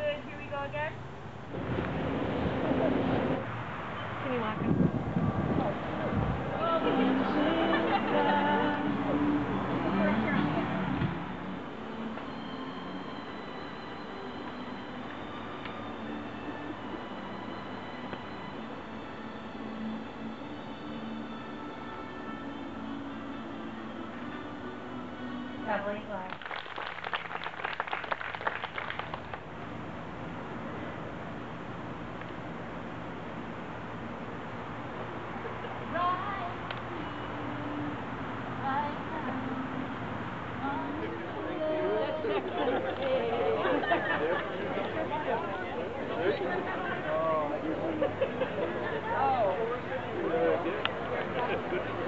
Looks good. Here we go again. Can you walk him? Got late life. good